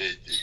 the, the